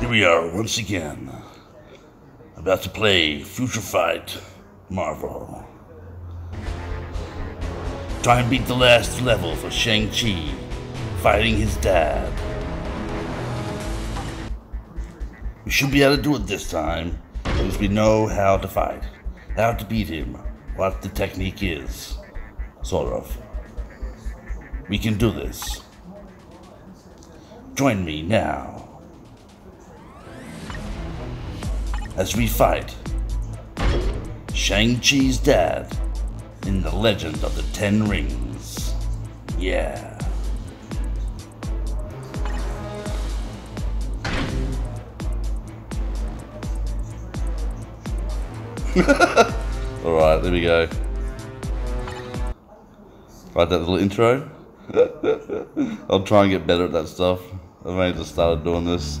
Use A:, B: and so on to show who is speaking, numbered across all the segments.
A: Here we are once again, about to play Future Fight Marvel. Try and beat the last level for Shang-Chi, fighting his dad. We should be able to do it this time, because we know how to fight, how to beat him, what the technique is. Sort of. We can do this. Join me now. As we fight Shang-Chi's dad in the legend of the Ten Rings. Yeah. Alright, there we go. Right, that little intro. I'll try and get better at that stuff. I've only just started doing this.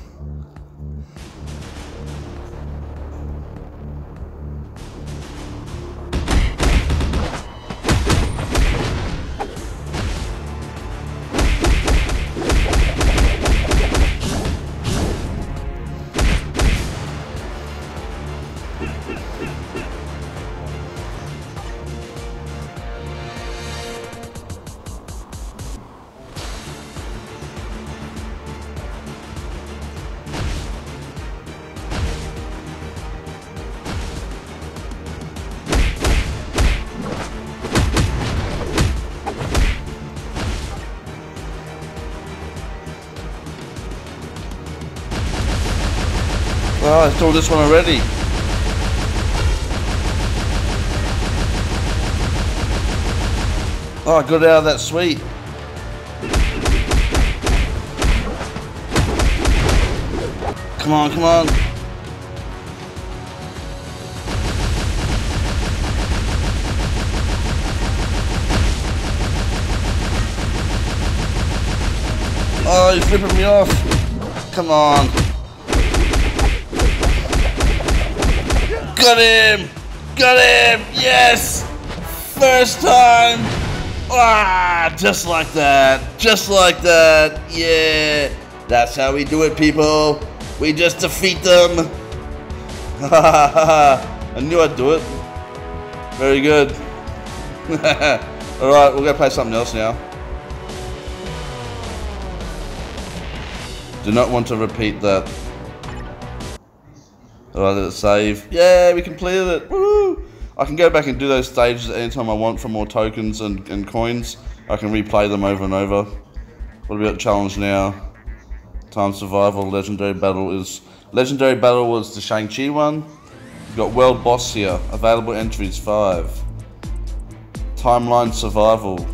A: Oh, I stole this one already. Ah, oh, I got out of that suite. Come on, come on. Oh, you're flipping me off. Come on. Got him! Got him! Yes! First time! Ah, just like that. Just like that. Yeah. That's how we do it, people. We just defeat them. Ha ha ha! I knew I'd do it. Very good. Alright, we're gonna play something else now. Do not want to repeat that. Alright, let it save. Yeah, we completed it. I can go back and do those stages anytime I want for more tokens and, and coins. I can replay them over and over. What about challenge now? Time survival, legendary battle is... Legendary battle was the Shang-Chi one. We've got world boss here. Available entries 5. Timeline survival.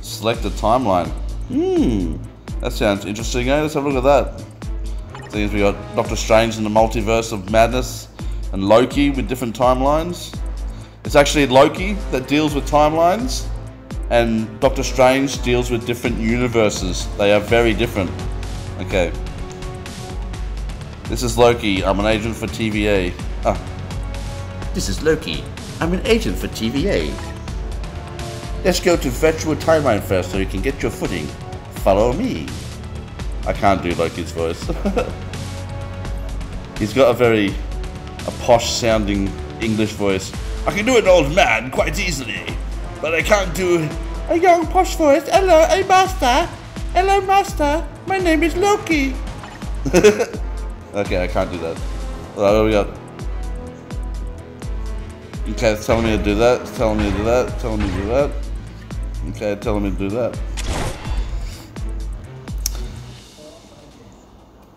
A: Select a timeline. Hmm. That sounds interesting, eh? Let's have a look at that. Things we got Doctor Strange in the multiverse of madness and Loki with different timelines. It's actually Loki that deals with timelines and Doctor Strange deals with different universes. They are very different. Okay. This is Loki. I'm an agent for TVA. Ah.
B: This is Loki. I'm an agent for TVA.
A: Let's go to virtual timeline first so you can get your footing. Follow me. I can't do Loki's voice. He's got a very a posh sounding English voice. I can do an old man quite easily, but I can't do a young posh voice. Hello, hey master. Hello, master. My name is Loki. okay, I can't do that. Alright, what do we got? Okay, it's telling me to do that. It's telling me to do that. It's telling me to do that. Okay, telling me to do that.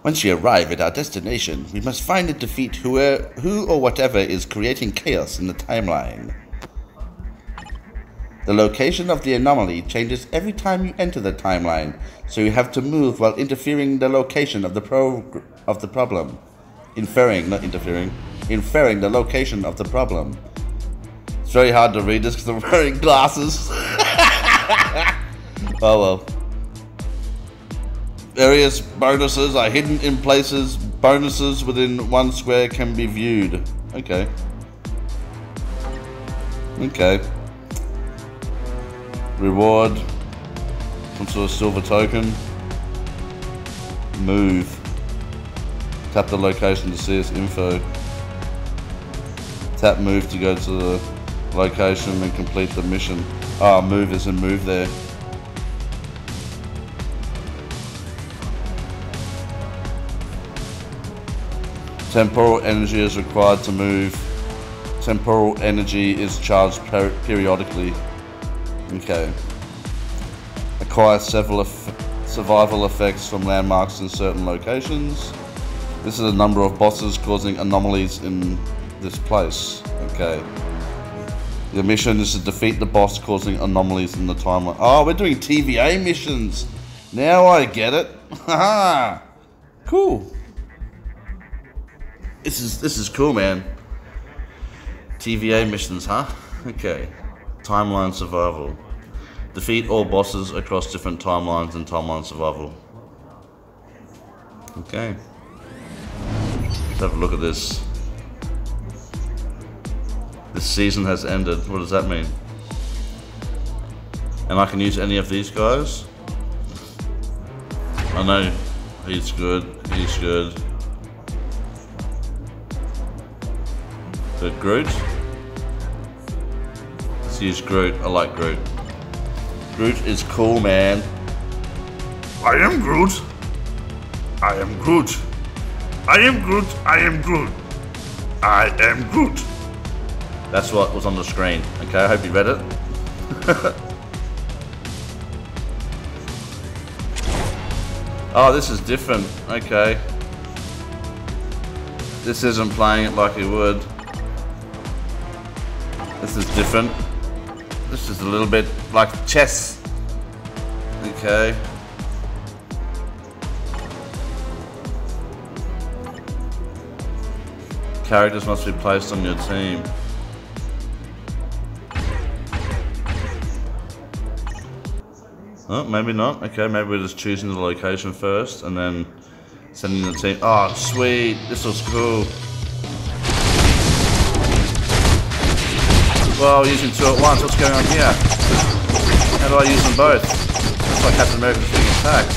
A: Once we arrive at our destination, we must find and defeat who, uh, who or whatever is creating chaos in the timeline. The location of the anomaly changes every time you enter the timeline, so you have to move while interfering the location of the pro of the problem. Inferring, not interfering, inferring the location of the problem. It's very hard to read this because I'm wearing glasses. oh well. Various bonuses are hidden in places. Bonuses within one square can be viewed. Okay. Okay. Reward. Some sort of silver token. Move. Tap the location to see its info. Tap move to go to the location and complete the mission. Ah, move is a move there. Temporal energy is required to move. Temporal energy is charged per periodically. Okay. Acquire several eff survival effects from landmarks in certain locations. This is a number of bosses causing anomalies in this place. Okay. The mission is to defeat the boss causing anomalies in the timeline. Oh, we're doing TVA missions. Now I get it. Haha. cool. This is this is cool, man. TVA missions, huh? Okay. Timeline survival. Defeat all bosses across different timelines and timeline survival. Okay. Let's have a look at this. This season has ended. What does that mean? And I can use any of these guys? I know he's good, he's good. The Groot? Let's use Groot. I like Groot. Groot is cool, man.
C: I am Groot. I am Groot. I am Groot. I am Groot. I am Groot.
A: That's what was on the screen. Okay, I hope you read it. oh, this is different. Okay. This isn't playing it like it would. This is different. This is a little bit like chess. Okay. Characters must be placed on your team. Oh, maybe not. Okay, maybe we're just choosing the location first and then sending the team. Oh, sweet. This was cool. Well, I use using two at once. What's going on here? How do I use them both? Looks like Captain America's being attacked.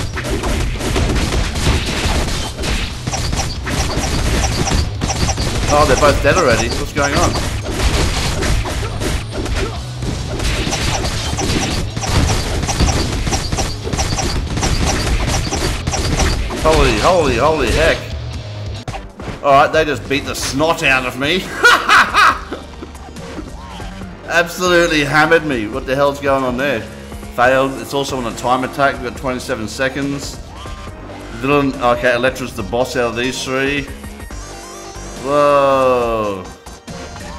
A: Oh, they're both dead already. What's going on? Holy, holy, holy heck. Alright, they just beat the snot out of me. Absolutely hammered me. What the hell's going on there? Failed. It's also on a time attack. We've got 27 seconds. Dylan, okay, Elektra's the boss out of these three. Whoa.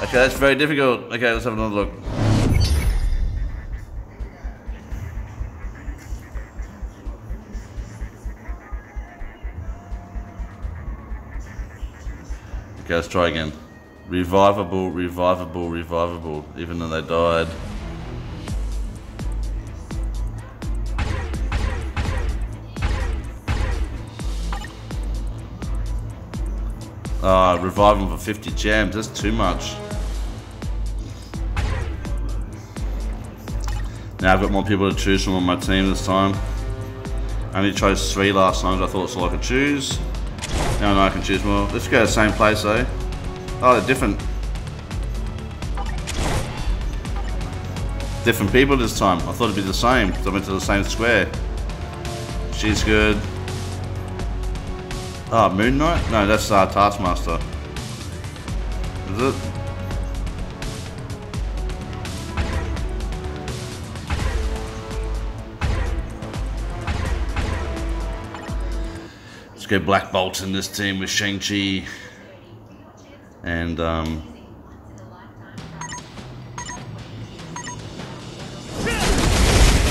A: Okay, that's very difficult. Okay, let's have another look. Okay, let's try again. Revivable, revivable, revivable, even though they died. Ah, revive them for 50 gems, that's too much. Now I've got more people to choose from on my team this time. I only chose three last time, I thought so I could choose. Now I can choose more. Let's go to the same place though. Oh, they're different. Different people this time. I thought it'd be the same because I went to the same square. She's good. Oh, Moon Knight? No, that's uh, Taskmaster. Is it? Let's go Black Bolt in this team with Shang-Chi and um,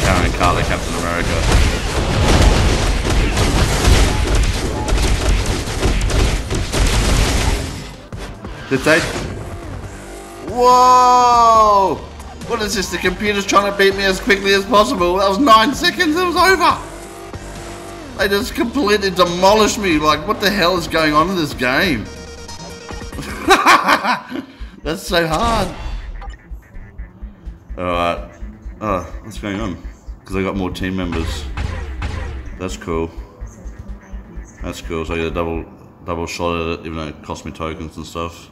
A: Karen Carter, Captain America. Did they? Whoa! What is this? The computer's trying to beat me as quickly as possible. That was nine seconds. It was over. They just completely demolished me. Like, what the hell is going on in this game? That's so hard. Alright. Oh, what's going on? Because I got more team members. That's cool. That's cool. So I get a double double shot at it, even though it cost me tokens and stuff.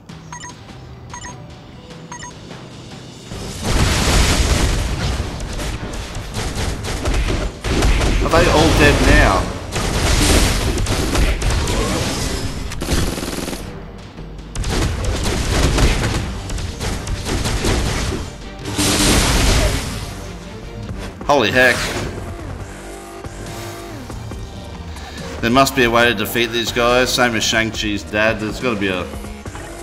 A: Holy heck. There must be a way to defeat these guys, same as Shang-Chi's dad. There's gotta be a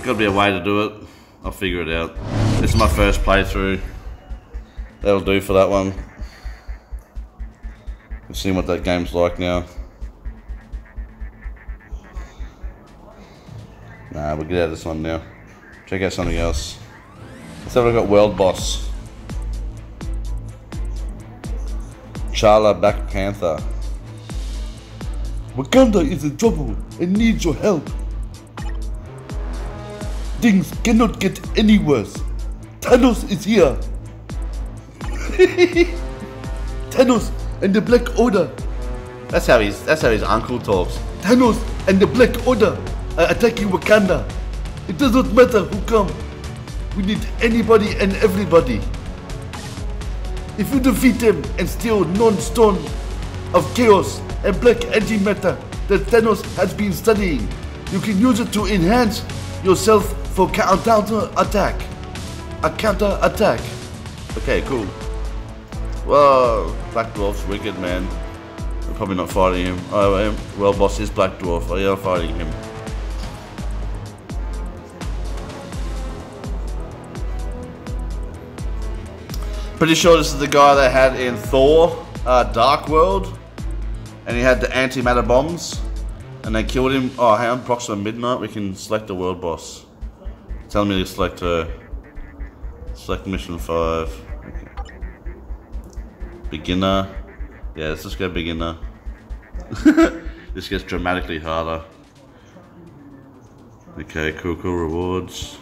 A: gotta be a way to do it. I'll figure it out. This is my first playthrough. That'll do for that one. Let's see what that game's like now. Nah, we'll get out of this one now. Check out something else. Let's have a look at World Boss. Chala Black Panther.
D: Wakanda is in trouble and needs your help. Things cannot get any worse. Thanos is here. Thanos and the Black Order.
A: That's how he's that's how his uncle talks.
D: Thanos and the Black Order are attacking Wakanda. It does not matter who come. We need anybody and everybody. If you defeat them and steal non-stone of chaos and black antimatter that Thanos has been studying, you can use it to enhance yourself for counter attack. A counter attack.
A: Okay, cool. Whoa, Black Dwarf's wicked, man. We're probably not fighting him. Oh, I am. Well, boss is Black Dwarf. Oh, yeah, I'm fighting him. Pretty sure this is the guy they had in Thor, uh, Dark World. And he had the antimatter bombs. And they killed him. Oh, hang on, approximately midnight. We can select the world boss. Tell me to select her. Select mission 5. Okay. Beginner. Yeah, let's just go beginner. this gets dramatically harder. Okay, cool, cool rewards.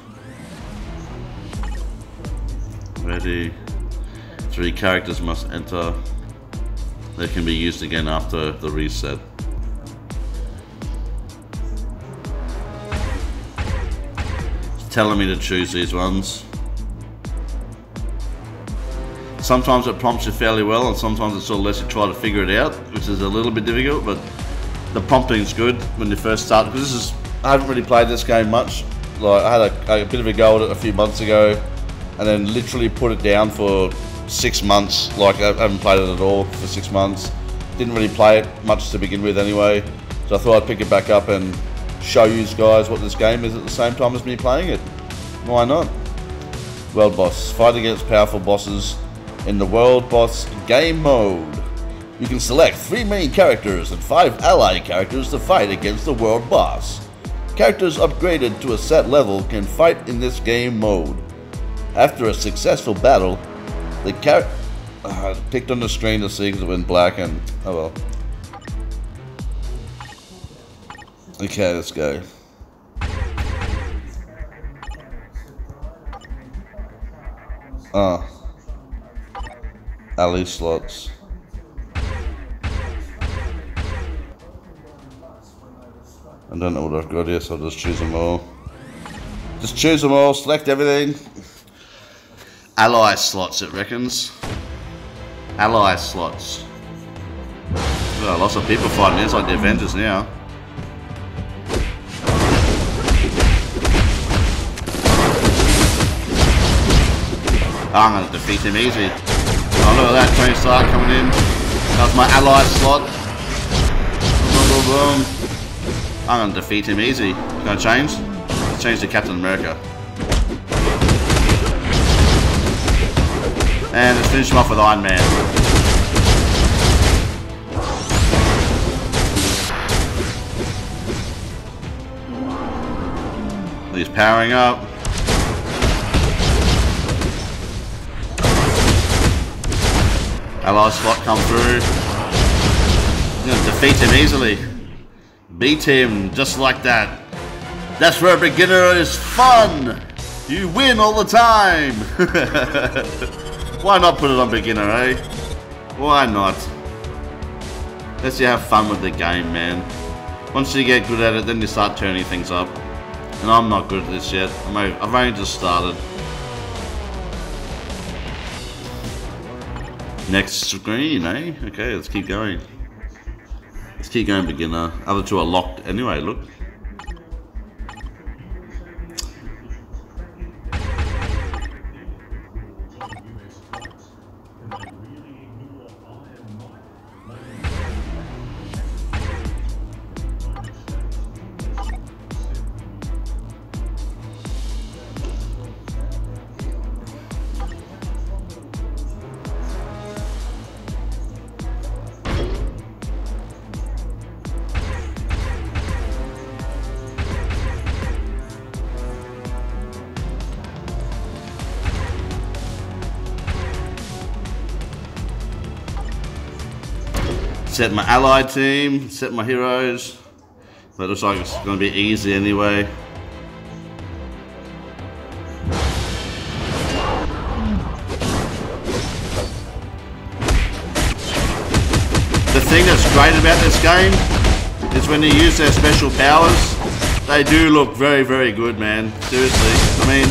A: Ready. Three characters must enter. They can be used again after the reset. It's telling me to choose these ones. Sometimes it prompts you fairly well and sometimes it sort of lets you try to figure it out, which is a little bit difficult, but the prompting's good when you first start, because this is, I haven't really played this game much. Like, I had a, a bit of a go at it a few months ago, and then literally put it down for six months. Like I haven't played it at all for six months. Didn't really play it much to begin with anyway. So I thought I'd pick it back up and show you guys what this game is at the same time as me playing it. Why not? World Boss. Fight against powerful bosses in the World Boss game mode. You can select three main characters and five ally characters to fight against the World Boss. Characters upgraded to a set level can fight in this game mode. After a successful battle, the character uh, picked on the to see because it went black and oh well. Okay, let's go. Ah. ally slots. I don't know what I've got here, so I'll just choose them all. Just choose them all, select everything. Ally slots, it reckons. Ally slots. Well, lots of people fighting inside the Avengers now. Oh, I'm gonna defeat him easy. Oh, look at that, Tony Stark coming in. That's my ally slot. Boom, boom, boom. I'm gonna defeat him easy. Gonna change? Change to Captain America. And let's finish him off with Iron Man. He's powering up. Ally slot come through. Defeat him easily. Beat him just like that. That's where a beginner is fun! You win all the time! Why not put it on beginner, eh? Why not? Let's you have fun with the game, man. Once you get good at it, then you start turning things up. And I'm not good at this yet. O- I've only just started. Next screen, eh? Okay, let's keep going. Let's keep going, beginner. Other two are locked anyway, look. Set my ally team, set my heroes. But it looks like it's going to be easy anyway. The thing that's great about this game is when you use their special powers, they do look very, very good, man. Seriously. I mean,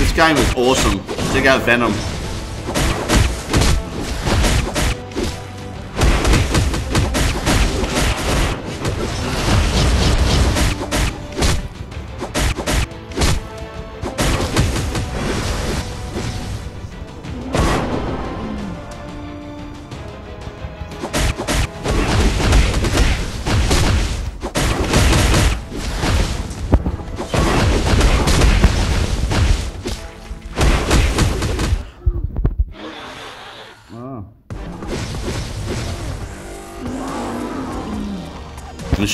A: this game is awesome. Check out Venom.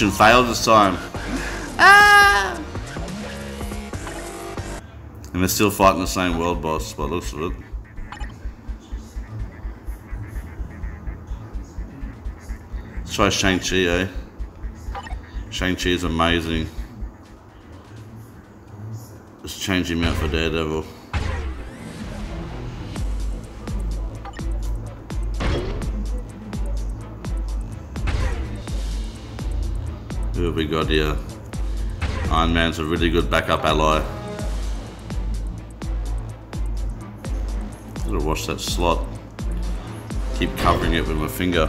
A: Failed this time. Ah! And they're still fighting the same world boss by looks of it. Let's try Shang-Chi, eh? Shang-Chi is amazing. Let's change him out for Daredevil. We got here? Iron Man's a really good backup ally. Gotta watch that slot. Keep covering it with my finger.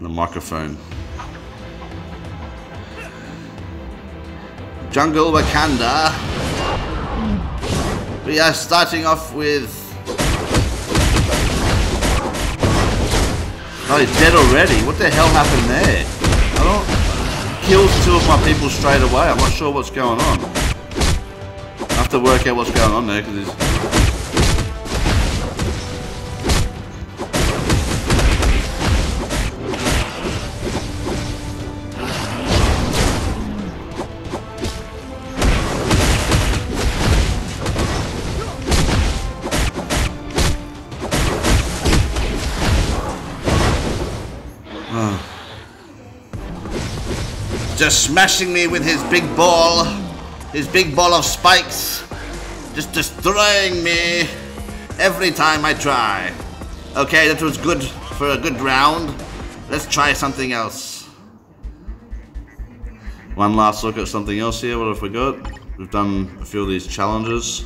A: The microphone. Jungle Wakanda. We are starting off with. Oh, he's dead already. What the hell happened there? Kills two of my people straight away. I'm not sure what's going on. I have to work out what's going on there because Just smashing me with his big ball, his big ball of spikes, just destroying me every time I try. Okay, that was good for a good round. Let's try something else. One last look at something else here. What have we got? We've done a few of these challenges.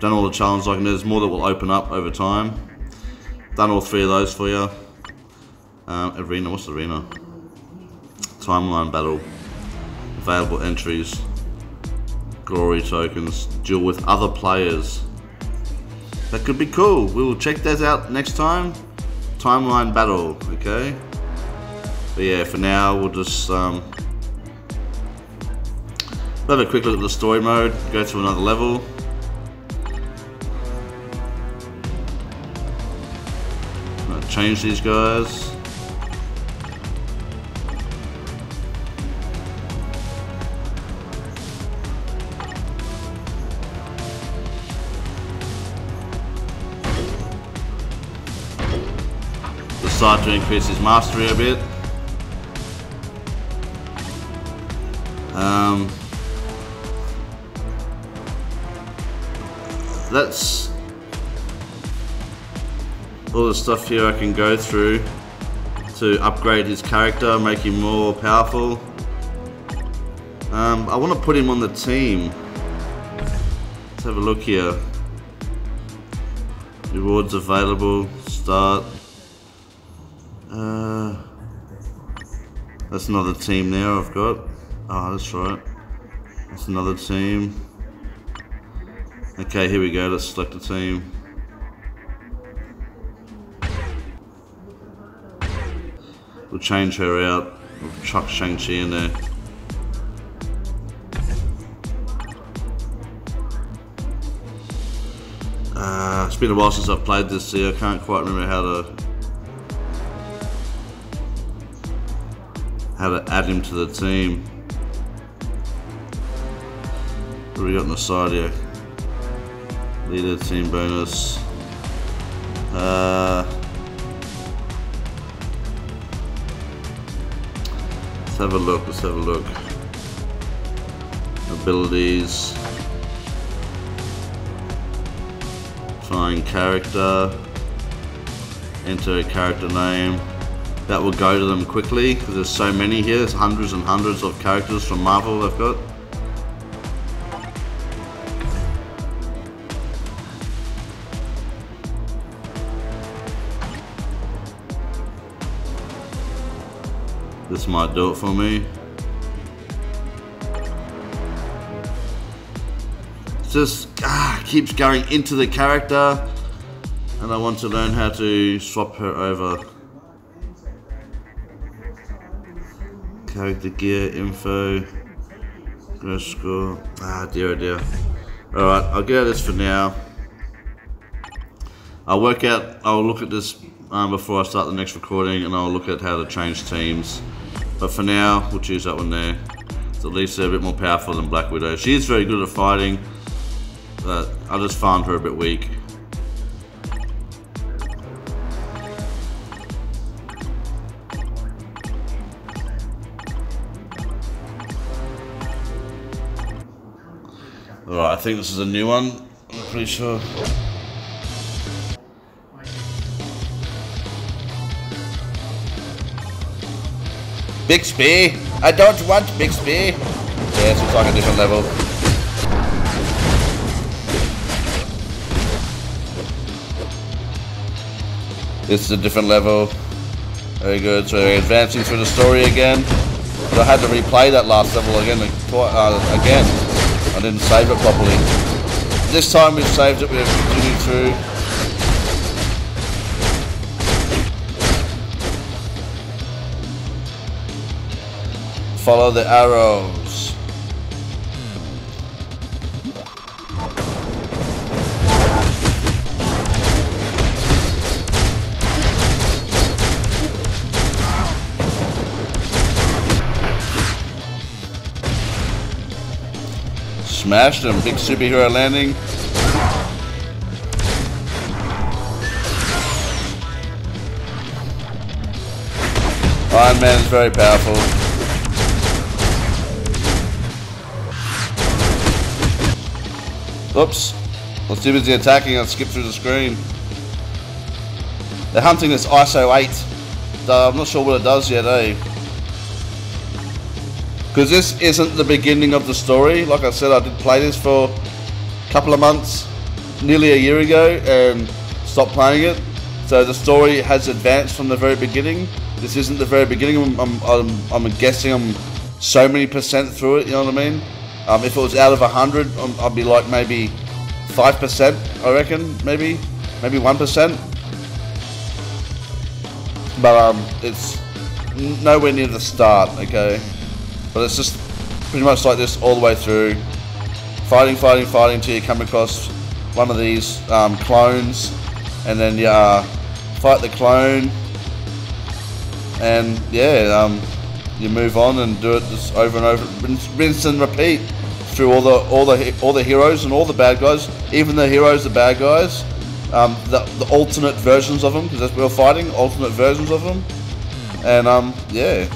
A: Done all the challenges. Like there's more that will open up over time. Done all three of those for you. Um, arena. What's the arena? Timeline battle. Available entries. Glory tokens. Duel with other players. That could be cool. We will check those out next time. Timeline battle. Okay. But yeah, for now we'll just um, have a quick look at the story mode. Go to another level. Change these guys. Decide to increase his mastery a bit. Um, let's all the stuff here I can go through to upgrade his character, make him more powerful. Um, I want to put him on the team. Let's have a look here. Rewards available. Start. Uh, that's another team there I've got. Ah, oh, that's right. That's another team. Okay, here we go. Let's select a team. We'll change her out. We'll chuck Shang-Chi in there. Uh, it's been a while since I've played this, so I can't quite remember how to how to add him to the team. What we got on the side here? Leader team bonus. Uh, let's have a look. Let's have a look. Abilities. Find character. Enter a character name. That will go to them quickly because there's so many here. There's hundreds and hundreds of characters from Marvel they've got. This might do it for me. Just ah, keeps going into the character and I want to learn how to swap her over. Character gear info. Go score. Ah dear oh dear. Alright, I'll get out of this for now. I'll work out, I'll look at this um, before I start the next recording and I'll look at how to change teams. But for now, we'll choose that one there. It's at least a bit more powerful than Black Widow. She is very good at fighting, but I just found her a bit weak. Think this is a new one. I'm pretty sure. Bixby! I don't want Bixby! Yes, it's like a different level. This is a different level. Very good. So we're advancing through the story again. But I had to replay that last level again. Uh, again. I didn't save it properly. This time we've saved it. We've continued through. follow the arrows. Smashed him, big superhero landing. Iron Man is very powerful. Oops. Was too busy attacking, I skipped through the screen. They're hunting this ISO 8. Uh, I'm not sure what it does yet, eh? Because this isn't the beginning of the story. Like I said, I did play this for a couple of months, nearly a year ago, and stopped playing it. So the story has advanced from the very beginning. This isn't the very beginning. I'm, I'm, I'm, guessing I'm so many percent through it, you know what I mean? Um, if it was out of 100, um, I'd be like maybe 5%, I reckon, maybe, maybe 1%. But um, it's nowhere near the start, okay? But it's just pretty much like this all the way through. Fighting, fighting, fighting until you come across one of these um, clones. And then you uh, fight the clone. And yeah, um, you move on and do it just over and over, rinse, and repeat through all the all the all the heroes and all the bad guys, even the heroes, the bad guys, um, the the alternate versions of them because that's what we're fighting, alternate versions of them, and um, yeah.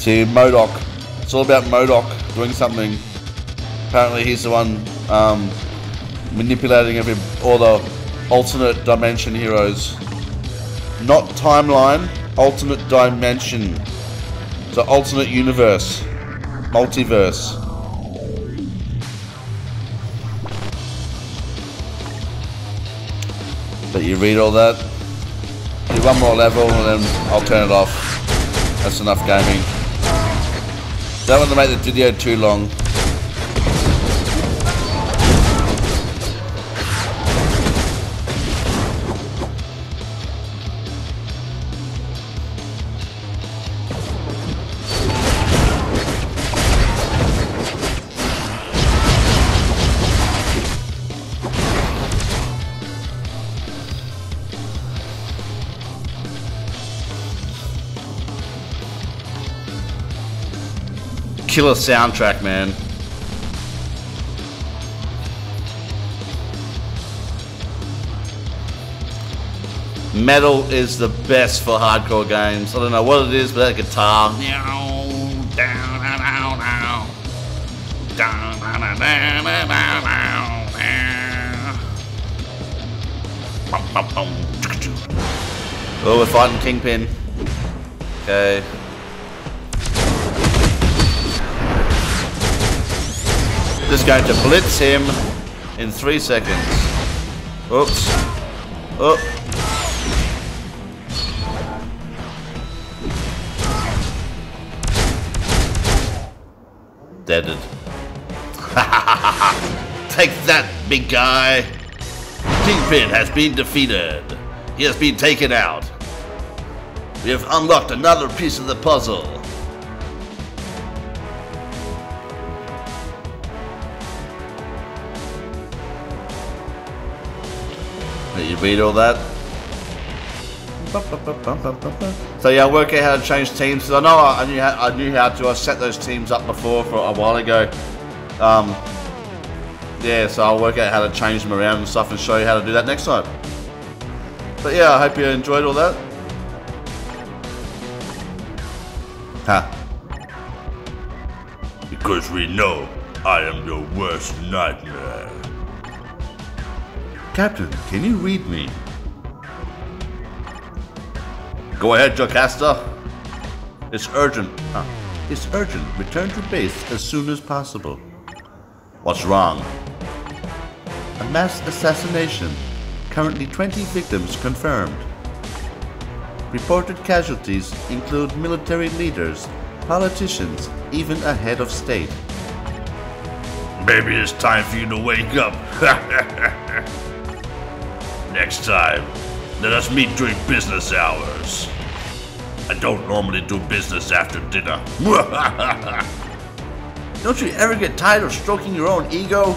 A: See, MODOK. It's all about MODOK. doing something. Apparently, he's the one um, manipulating every all the alternate dimension heroes. Not timeline, alternate dimension. So alternate universe, multiverse. But you read all that. Do one more level and then I'll turn it off. That's enough gaming. Don't want to make the video too long. Killer soundtrack, man. Metal is the best for hardcore games. I don't know what it is, but that guitar. Oh, we're fighting Kingpin. Okay. Just going to blitz him in three seconds. Oops. Oh. Deaded. Take that, big guy. Kingpin has been defeated. He has been taken out. We have unlocked another piece of the puzzle. All that? So yeah, I work out how to change teams. Cause I know I knew how, I knew how to. I set those teams up before for a while ago. Um, yeah, so I'll work out how to change them around and stuff and show you how to do that next time. But yeah, I hope you enjoyed all that. Huh.
C: Because we know I am your worst nightmare.
B: Captain, can you read me?
A: Go ahead, Jocasta. It's urgent.
B: It's urgent. Return to base as soon as possible.
A: What's wrong?
B: A mass assassination. Currently 20 victims confirmed. Reported casualties include military leaders, politicians, even a head of state.
C: Maybe it's time for you to wake up. Next time, let us meet during business hours. I don't normally do business after dinner.
B: Don't you ever get tired of stroking your own ego?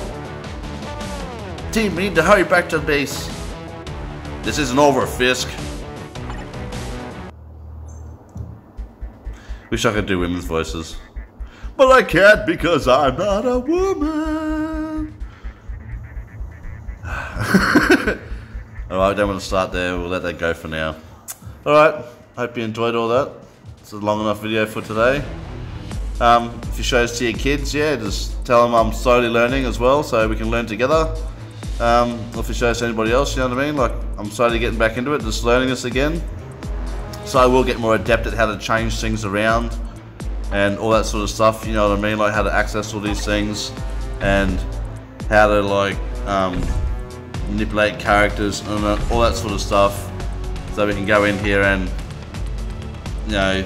B: Team, we need to hurry back to base.
A: This isn't over, Fisk. Wish I could do women's voices. But I can't because I'm not a woman. Alright, don't want to start there. We'll let that go for now. Alright, hope you enjoyed all that. It's a long enough video for today. Um, if you show this to your kids, yeah, just tell them I'm slowly learning as well so we can learn together. Um, if you show this to anybody else, you know what I mean? Like, I'm slowly getting back into it, just learning this again. So I will get more adept at how to change things around and all that sort of stuff, you know what I mean? Like how to access all these things and how to like um, manipulate characters and uh, all that sort of stuff. So we can go in here and you know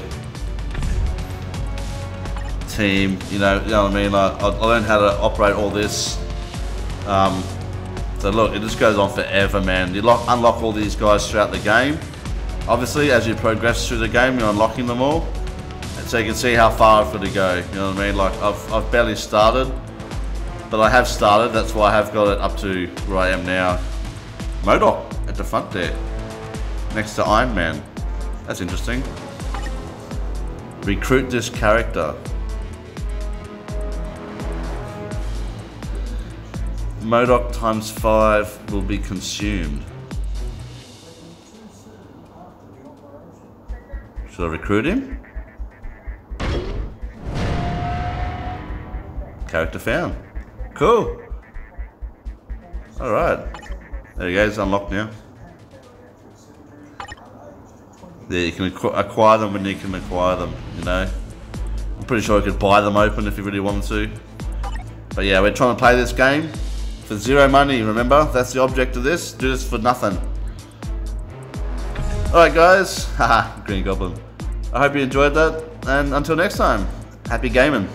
A: team you know you know what I mean? Like I, I learned how to operate all this. Um, so look it just goes on forever man. You lock, unlock all these guys throughout the game. Obviously as you progress through the game you're unlocking them all. And so you can see how far I've got to go you know what I mean? Like I've, I've barely started but I have started, that's why I have got it up to where I am now. MODOK at the front there, next to Iron Man. That's interesting. Recruit this character. MODOK times 5 will be consumed. Should I recruit him? Character found. Cool. Alright. There you go, it's unlocked now. Yeah, you can acquire them when you can acquire them, you know. I'm pretty sure I could buy them open if you really wanted to. But yeah, we're trying to play this game for zero money, remember? That's the object of this. Do this for nothing. Alright guys, haha, Green Goblin. I hope you enjoyed that, and until next time, happy gaming.